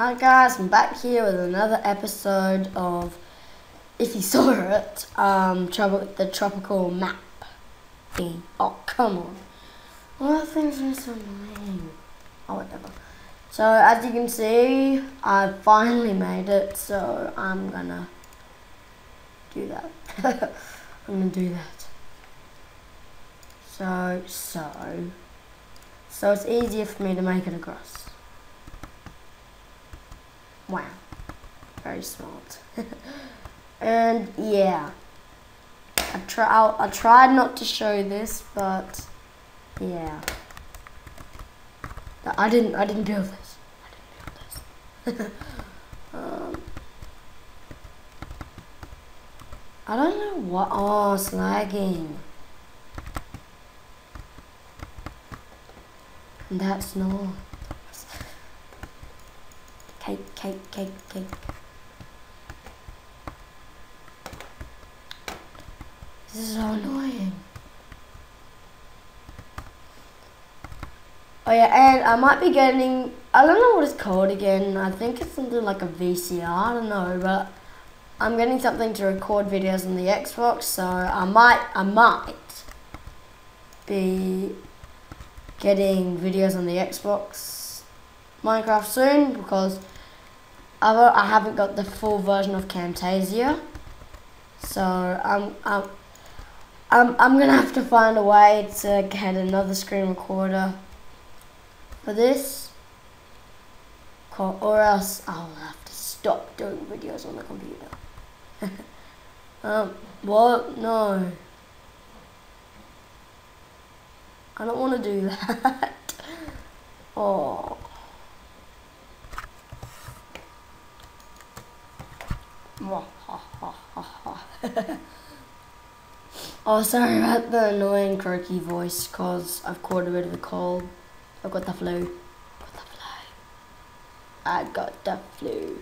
Hi guys, I'm back here with another episode of If You Saw It, um, tropi- the tropical map thing. Oh, come on. All things are so annoying. Oh, whatever. So, as you can see, I finally made it, so I'm gonna do that. I'm gonna do that. So, so, so it's easier for me to make it across. Wow. Very smart. and yeah. I try I, I tried not to show this, but yeah. I didn't I didn't build this. I didn't build this. um, I don't know what oh it's lagging. That's not cake, cake, cake, cake. This is so annoying. Oh yeah, and I might be getting, I don't know what it's called again. I think it's something like a VCR, I don't know, but I'm getting something to record videos on the Xbox, so I might, I might be getting videos on the Xbox Minecraft soon because I haven't got the full version of Camtasia, so I'm I'm I'm I'm gonna have to find a way to get another screen recorder for this, or else I'll have to stop doing videos on the computer. um, what? No. I don't want to do that. oh. oh, sorry about the annoying croaky voice, cause I've caught a bit of a cold. I've got the flu. Got the flu. I got the flu.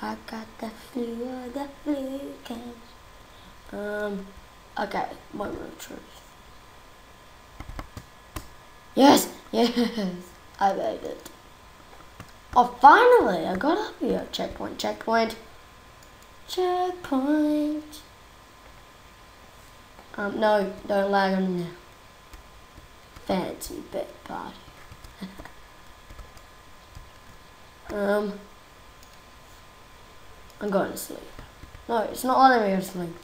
I got the flu. I got the flu. Can. Um. Okay. Moment of truth. Yes. Yes. I made it. Oh, finally! I got up here. Checkpoint. Checkpoint. Checkpoint. Um, no, don't lag on now. Fancy bed party. um, I'm going to sleep. No, it's not letting me go to sleep.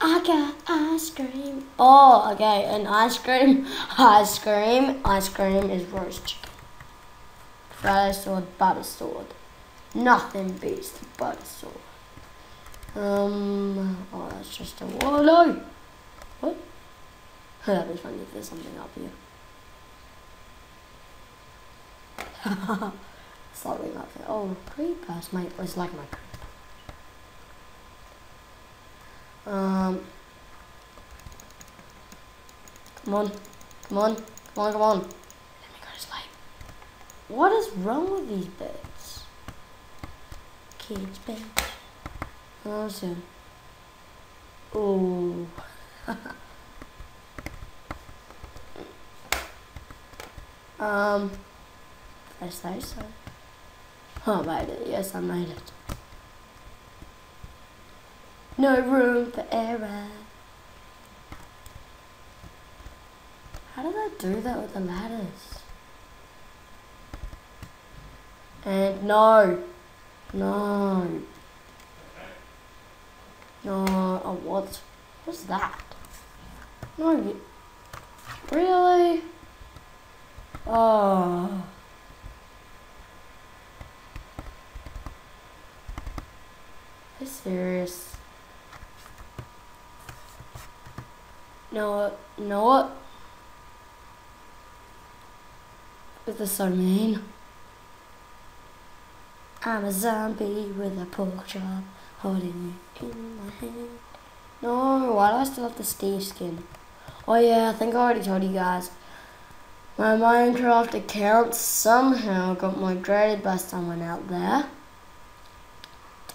I got ice cream. Oh, okay, and ice cream, ice cream, ice cream is roast chicken. Friday sword, butter sword. Nothing beats the sword. Um, oh, that's just a wall. No! What? That'd be funny if there's something up here. something up there. Oh, creepers. My, it's like my. Um, come on, come on, come on, come on. Let me go to sleep. What is wrong with these beds? Kids bench. Awesome. Oh. um, I say so. Oh, made it. Yes, I made it. No room for error. How did I do that with the ladders? And no. No. No. Oh, what? What's that? No. Really? Ah. Oh. Are you serious? No, no what? Is this so mean? I'm a zombie with a pork chop holding it in my hand. No, why do I still have the Steve skin? Oh yeah, I think I already told you guys. My Minecraft account somehow got migrated by someone out there.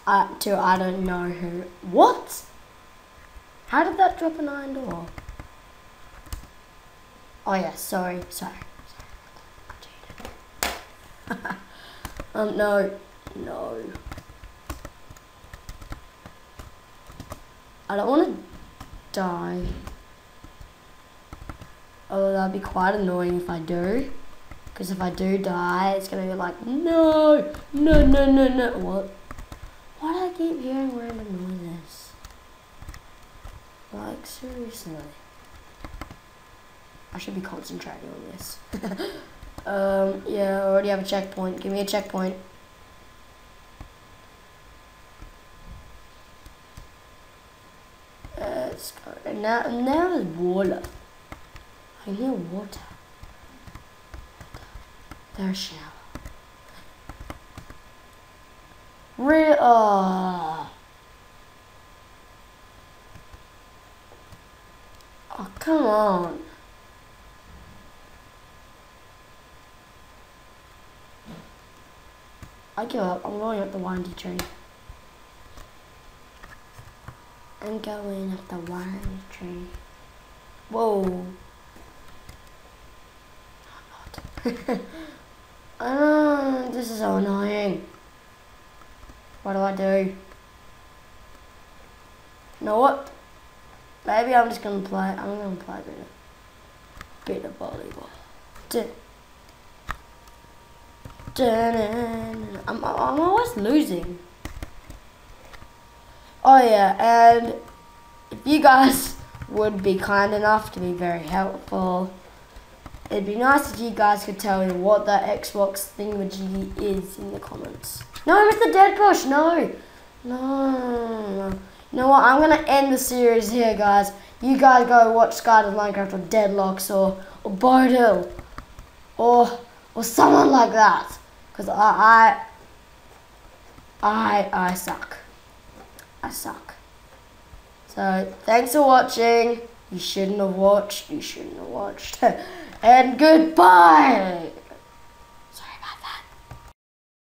Uh, to I don't know who. What? How did that drop an iron door? Oh yeah, sorry, sorry. um, no. No. I don't want to die. Oh, that'd be quite annoying if I do. Because if I do die, it's going to be like, no, no, no, no, no. What? Why do I keep hearing random noises? Like, seriously. I should be concentrating on this. um, yeah, I already have a checkpoint. Give me a checkpoint. let's go. And now, now there's water. I hear water. There's shower. Real. Oh. oh, come on. I give up. I'm going up the windy tree. I'm going up the windy tree. Whoa. oh, this is so annoying. What do I do? You know what? Maybe I'm just gonna play. I'm gonna play a bit of, bit of volleyball. I'm, I'm always losing. Oh yeah, and if you guys would be kind enough to be very helpful, it'd be nice if you guys could tell me what that Xbox thingamajiggy is in the comments. No, Mr. Dead Push, no. No. You know what, I'm to end the series here, guys. You guys go watch SkyDoesMinecraft or Deadlox or, or Bodil or, or someone like that. Because I, I, I, I suck. I suck. So, thanks for watching. You shouldn't have watched. You shouldn't have watched. and goodbye!